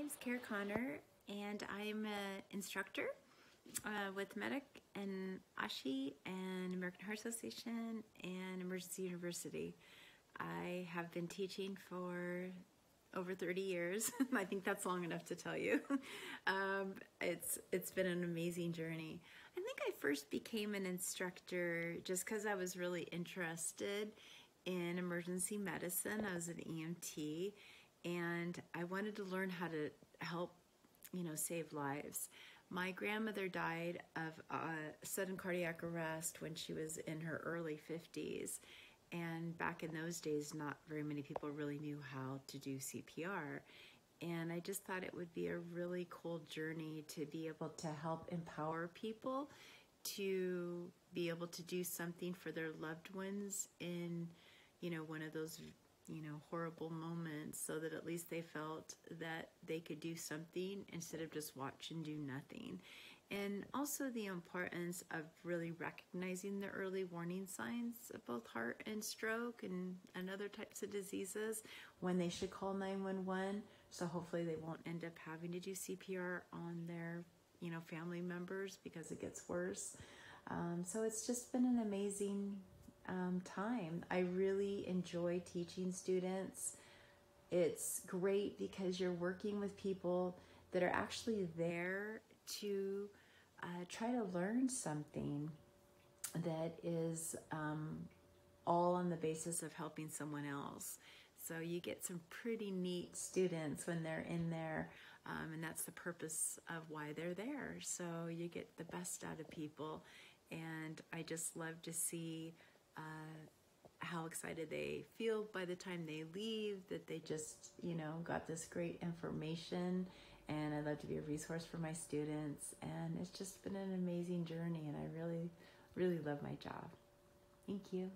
name's Karen Connor, and I'm an instructor uh, with Medic and ASHI and American Heart Association and Emergency University. I have been teaching for over 30 years. I think that's long enough to tell you. um, it's it's been an amazing journey. I think I first became an instructor just because I was really interested in emergency medicine. I was an EMT and I wanted to learn how to help, you know, save lives. My grandmother died of uh, sudden cardiac arrest when she was in her early 50s. And back in those days, not very many people really knew how to do CPR. And I just thought it would be a really cool journey to be able to help empower people to be able to do something for their loved ones in, you know, one of those you know, horrible moments so that at least they felt that they could do something instead of just watch and do nothing. And also the importance of really recognizing the early warning signs of both heart and stroke and, and other types of diseases when they should call 911. So hopefully they won't end up having to do CPR on their, you know, family members because it gets worse. Um, so it's just been an amazing um, time. I really enjoy teaching students. It's great because you're working with people that are actually there to uh, try to learn something that is um, all on the basis of helping someone else. So you get some pretty neat students when they're in there, um, and that's the purpose of why they're there. So you get the best out of people, and I just love to see uh, excited they feel by the time they leave, that they just, you know, got this great information. And I love to be a resource for my students. And it's just been an amazing journey. And I really, really love my job. Thank you.